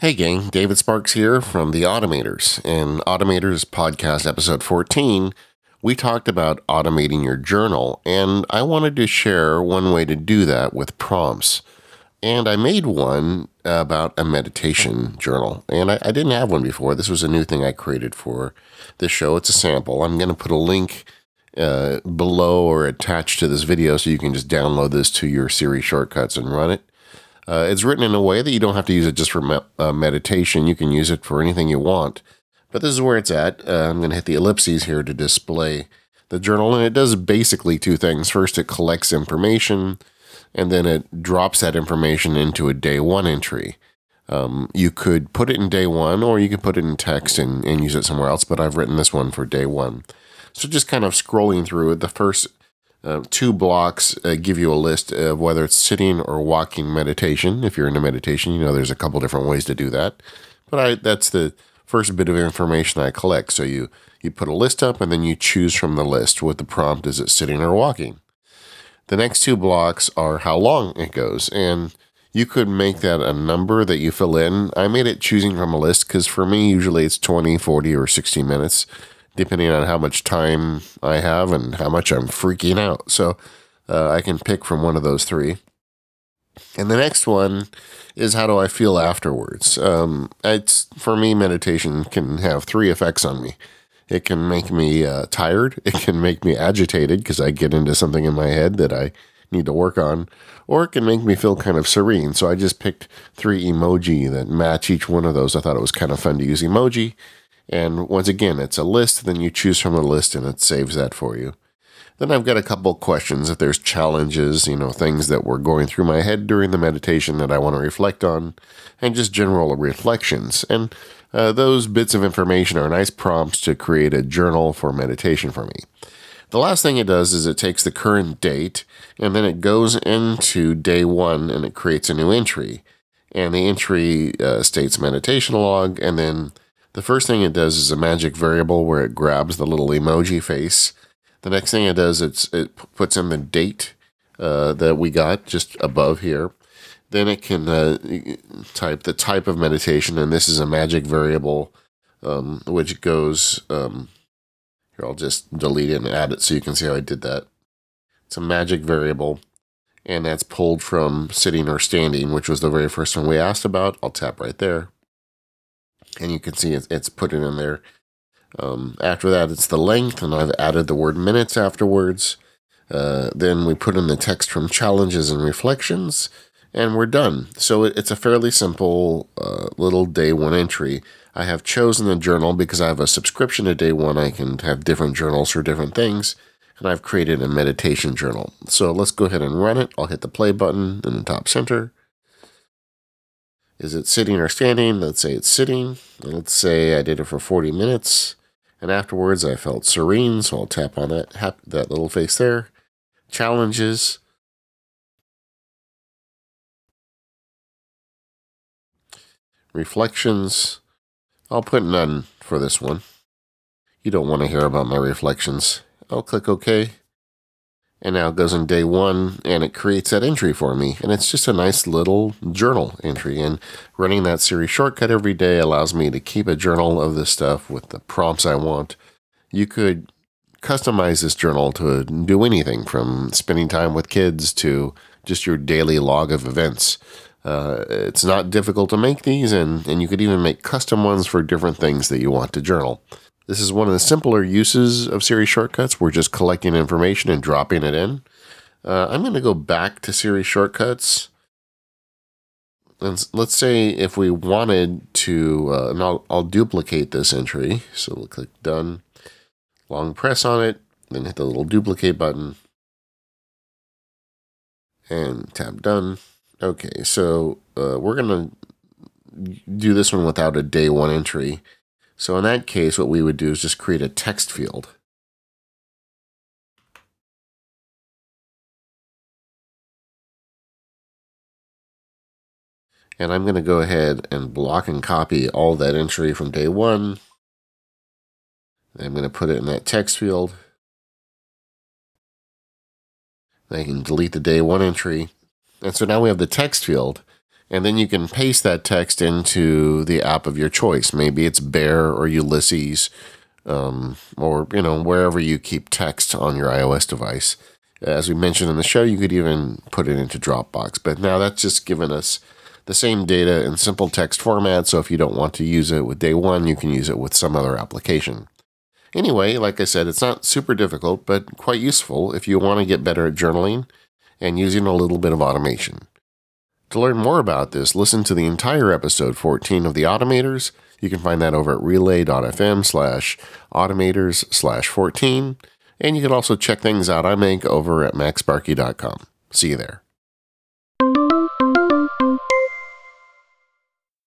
Hey, gang, David Sparks here from The Automators. In Automators Podcast Episode 14, we talked about automating your journal, and I wanted to share one way to do that with prompts. And I made one about a meditation journal, and I, I didn't have one before. This was a new thing I created for this show. It's a sample. I'm going to put a link uh, below or attached to this video so you can just download this to your Siri shortcuts and run it. Uh, it's written in a way that you don't have to use it just for me- uh, meditation. You can use it for anything you want. But this is where it's at. Uh, I'm going to hit the ellipses here to display the journal. And it does basically two things. First, it collects information, and then it drops that information into a day one entry. Um, you could put it in day one, or you could put it in text and, and use it somewhere else. But I've written this one for day one. So just kind of scrolling through it, the first uh, two blocks uh, give you a list of whether it's sitting or walking meditation. If you're into meditation, you know there's a couple different ways to do that. But I, that's the first bit of information I collect. So you you put a list up and then you choose from the list what the prompt is it sitting or walking. The next two blocks are how long it goes, and you could make that a number that you fill in. I made it choosing from a list because for me, usually it's 20, 40, or 60 minutes depending on how much time I have and how much I'm freaking out. So uh, I can pick from one of those three. And the next one is how do I feel afterwards? Um, it's for me, meditation can have three effects on me. It can make me uh, tired. It can make me agitated because I get into something in my head that I need to work on, or it can make me feel kind of serene. So I just picked three emoji that match each one of those. I thought it was kind of fun to use emoji. And once again, it's a list, then you choose from the list and it saves that for you. Then I've got a couple questions if there's challenges, you know, things that were going through my head during the meditation that I want to reflect on, and just general reflections. And uh, those bits of information are nice prompts to create a journal for meditation for me. The last thing it does is it takes the current date and then it goes into day one and it creates a new entry. And the entry uh, states meditation log and then the first thing it does is a magic variable where it grabs the little emoji face. The next thing it does, it's it puts in the date uh, that we got just above here. Then it can uh, type the type of meditation, and this is a magic variable, um, which goes. Um, here, I'll just delete it and add it so you can see how I did that. It's a magic variable, and that's pulled from sitting or standing, which was the very first one we asked about. I'll tap right there and you can see it's, it's put it in there. Um, after that, it's the length, and I've added the word minutes afterwards. Uh, then we put in the text from challenges and reflections, and we're done. So it's a fairly simple uh, little day one entry. I have chosen a journal because I have a subscription to day one. I can have different journals for different things, and I've created a meditation journal. So let's go ahead and run it. I'll hit the play button in the top center. Is it sitting or standing? Let's say it's sitting. Let's say I did it for 40 minutes. And afterwards, I felt serene. So I'll tap on that, that little face there. Challenges. Reflections. I'll put none for this one. You don't want to hear about my reflections. I'll click OK and now it goes in day one and it creates that entry for me. And it's just a nice little journal entry. And running that Siri shortcut every day allows me to keep a journal of this stuff with the prompts I want. You could customize this journal to do anything from spending time with kids to just your daily log of events. Uh, it's not difficult to make these, and, and you could even make custom ones for different things that you want to journal. This is one of the simpler uses of Siri shortcuts. We're just collecting information and dropping it in. Uh, I'm going to go back to Siri shortcuts. And let's say if we wanted to, uh, and I'll, I'll duplicate this entry. So we'll click done, long press on it, then hit the little duplicate button and tap done. Okay, so uh, we're going to do this one without a day one entry. So in that case, what we would do is just create a text field. And I'm going to go ahead and block and copy all that entry from day one. I'm going to put it in that text field. I can delete the day one entry. And so now we have the text field. And then you can paste that text into the app of your choice. Maybe it's Bear or Ulysses, um, or you know wherever you keep text on your iOS device. As we mentioned in the show, you could even put it into Dropbox. But now that's just given us the same data in simple text format. So if you don't want to use it with Day One, you can use it with some other application. Anyway, like I said, it's not super difficult, but quite useful if you want to get better at journaling and using a little bit of automation. To learn more about this, listen to the entire episode 14 of The Automators. You can find that over at relay.fm slash automators slash 14. And you can also check things out I make over at macsparky.com. See you there.